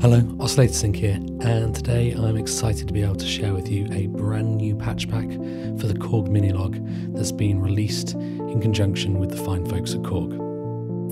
Hello, Oscillator Sink here, and today I'm excited to be able to share with you a brand new patch pack for the Korg Minilogue that's been released in conjunction with the fine folks at Korg.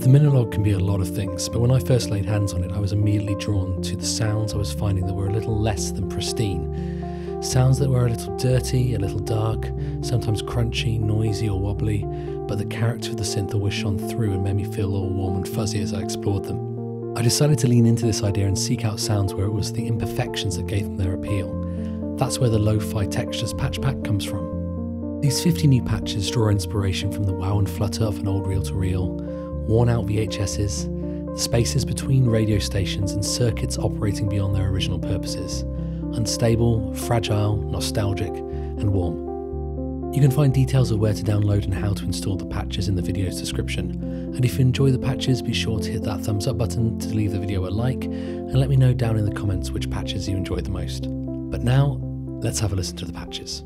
The Minilogue can be a lot of things, but when I first laid hands on it, I was immediately drawn to the sounds I was finding that were a little less than pristine. Sounds that were a little dirty, a little dark, sometimes crunchy, noisy, or wobbly, but the character of the synth always shone through and made me feel all warm and fuzzy as I explored them. I decided to lean into this idea and seek out sounds where it was the imperfections that gave them their appeal. That's where the lo-fi textures patch pack comes from. These 50 new patches draw inspiration from the wow and flutter of an old reel-to-reel, worn out VHSs, the spaces between radio stations and circuits operating beyond their original purposes, unstable, fragile, nostalgic, and warm. You can find details of where to download and how to install the patches in the video's description. And if you enjoy the patches, be sure to hit that thumbs up button to leave the video a like and let me know down in the comments which patches you enjoyed the most. But now, let's have a listen to the patches.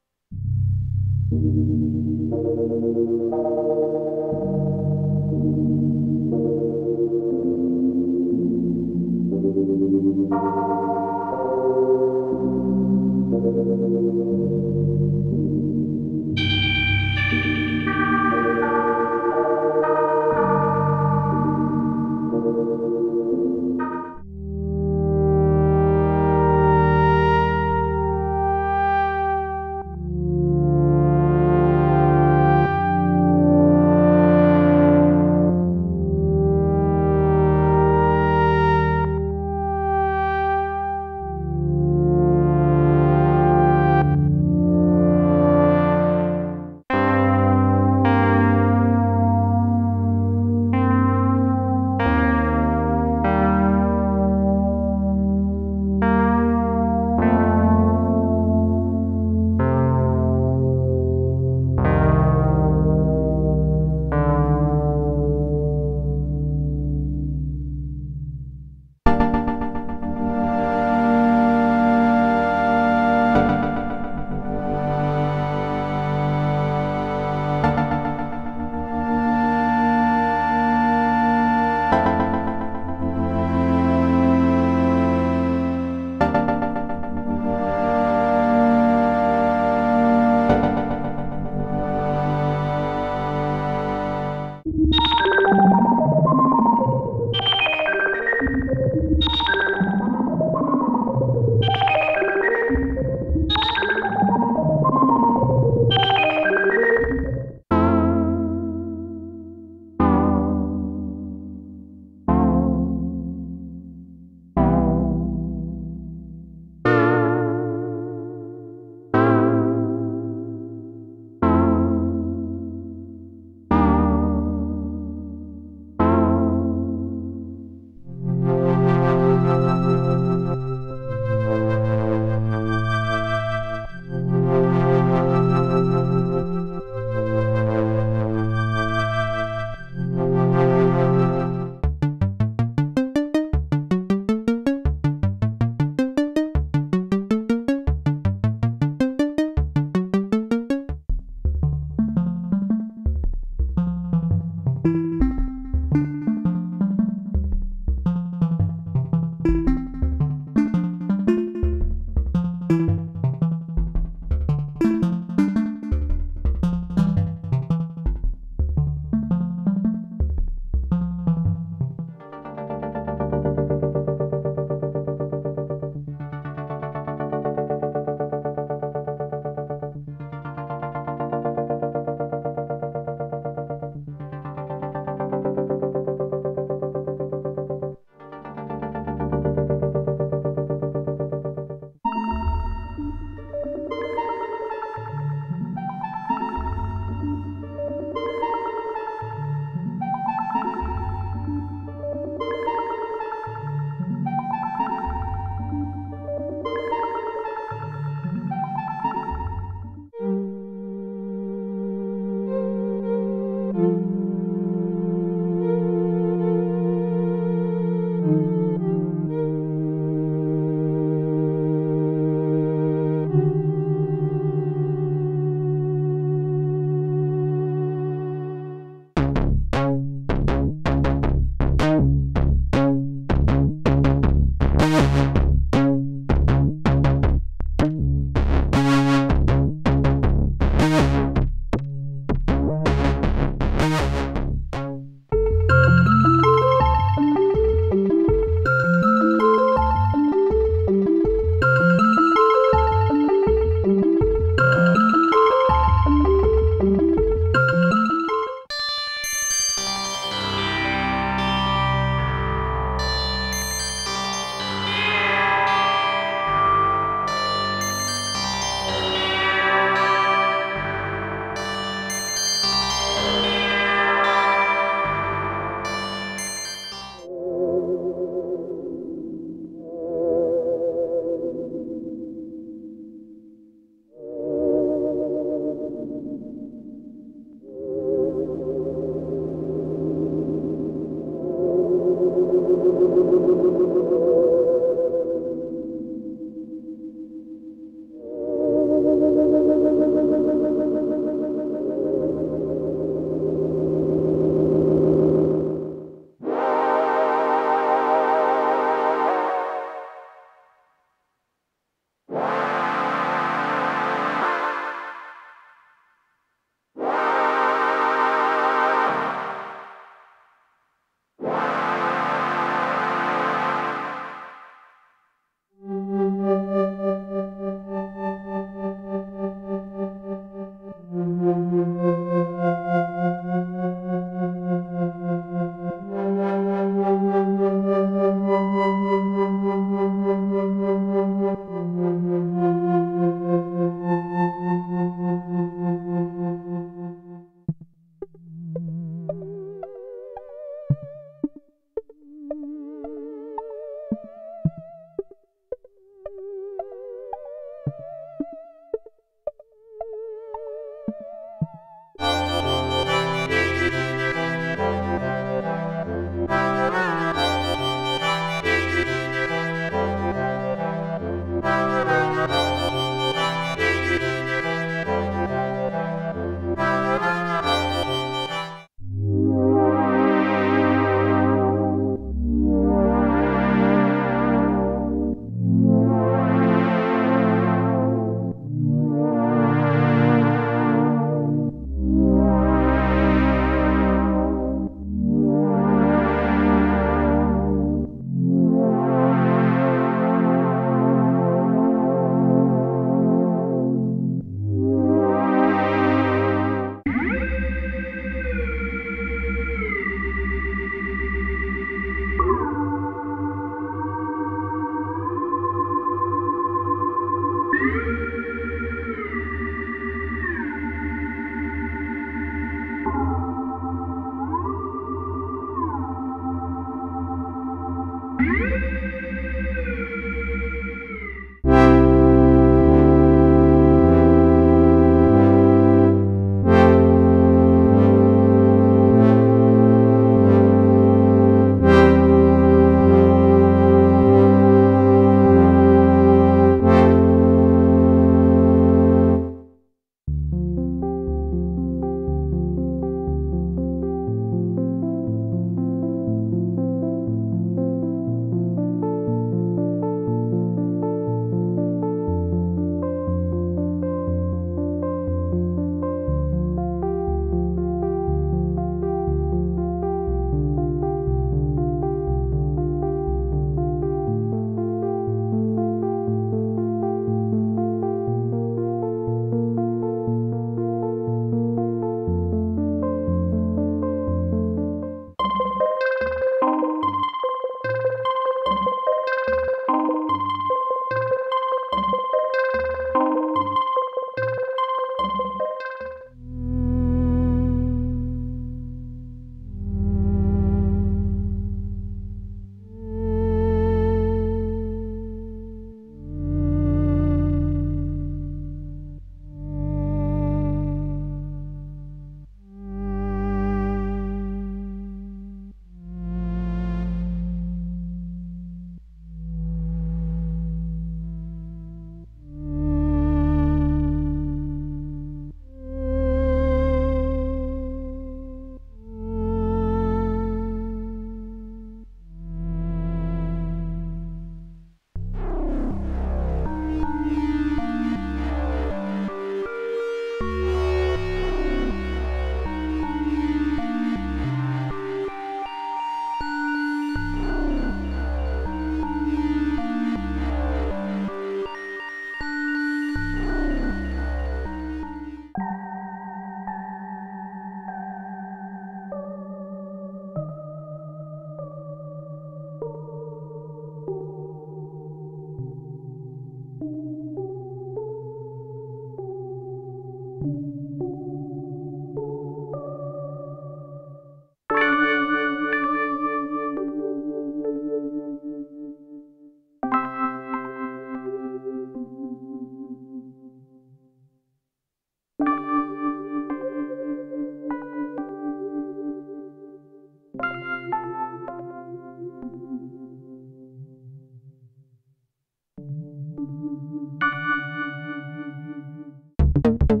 you